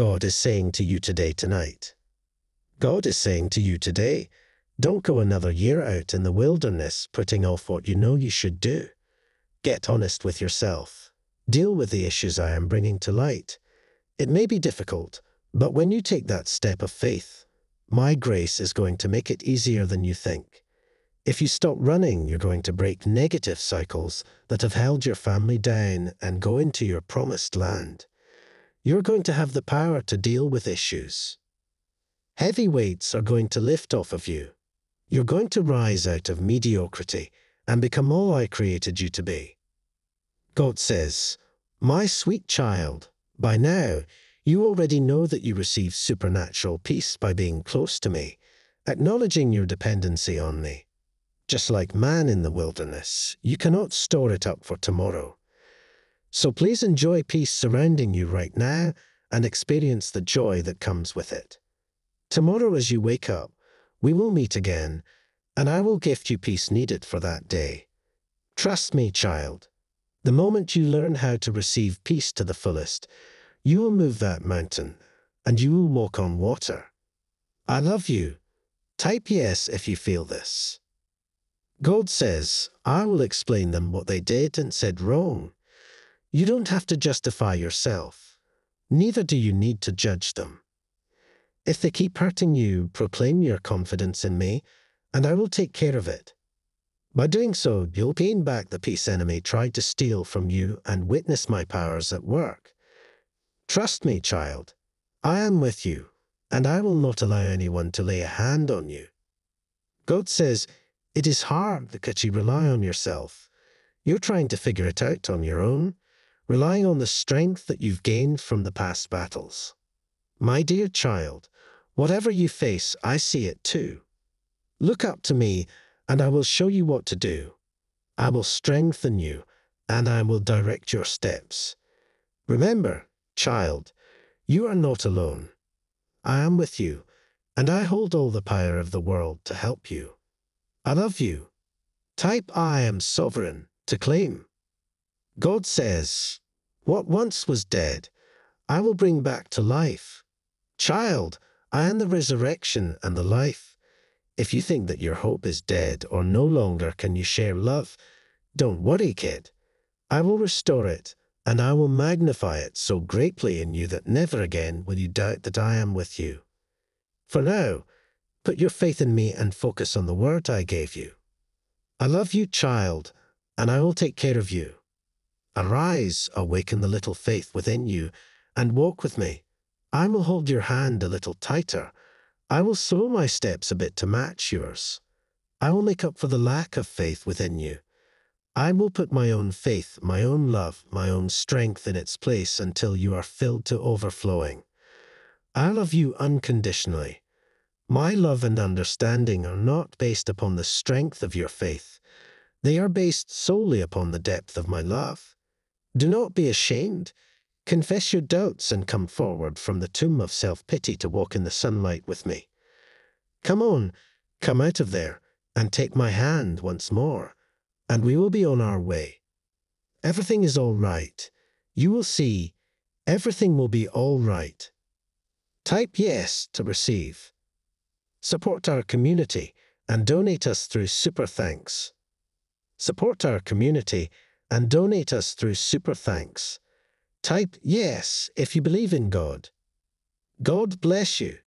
God is saying to you today tonight. God is saying to you today, don't go another year out in the wilderness putting off what you know you should do. Get honest with yourself. Deal with the issues I am bringing to light. It may be difficult, but when you take that step of faith, my grace is going to make it easier than you think. If you stop running, you're going to break negative cycles that have held your family down and go into your promised land. You're going to have the power to deal with issues. Heavy weights are going to lift off of you. You're going to rise out of mediocrity and become all I created you to be. God says, My sweet child, by now you already know that you receive supernatural peace by being close to me, acknowledging your dependency on me. Just like manna in the wilderness, you cannot store it up for tomorrow. So please enjoy peace surrounding you right now and experience the joy that comes with it. Tomorrow, as you wake up, we will meet again, and I will gift you peace needed for that day. Trust me, child. The moment you learn how to receive peace to the fullest, you will move that mountain, and you will walk on water. I love you. Type yes if you feel this. God says, I will explain them what they did and said wrong. You don't have to justify yourself. Neither do you need to judge them. If they keep hurting you, proclaim your confidence in me, and I will take care of it. By doing so, you'll gain back the peace enemy tried to steal from you and witness my powers at work. Trust me, child. I am with you, and I will not allow anyone to lay a hand on you. God says, it is hard because you rely on yourself. You're trying to figure it out on your own, relying on the strength that you've gained from the past battles. My dear child, whatever you face, I see it too. Look up to me, and I will show you what to do. I will strengthen you, and I will direct your steps. Remember, Child, you are not alone. I am with you, and I hold all the power of the world to help you. I love you. Type I am sovereign to claim. God says, What once was dead, I will bring back to life. Child, I am the resurrection and the life. If you think that your hope is dead or no longer can you share love, don't worry, kid. I will restore it and I will magnify it so greatly in you that never again will you doubt that I am with you. For now, put your faith in me and focus on the word I gave you. I love you, child, and I will take care of you. Arise, awaken the little faith within you, and walk with me. I will hold your hand a little tighter. I will slow my steps a bit to match yours. I will make up for the lack of faith within you. I will put my own faith, my own love, my own strength in its place until you are filled to overflowing. I love you unconditionally. My love and understanding are not based upon the strength of your faith. They are based solely upon the depth of my love. Do not be ashamed. Confess your doubts and come forward from the tomb of self-pity to walk in the sunlight with me. Come on, come out of there, and take my hand once more and we will be on our way. Everything is all right. You will see. Everything will be all right. Type yes to receive. Support our community and donate us through Super Thanks. Support our community and donate us through Super Thanks. Type yes if you believe in God. God bless you.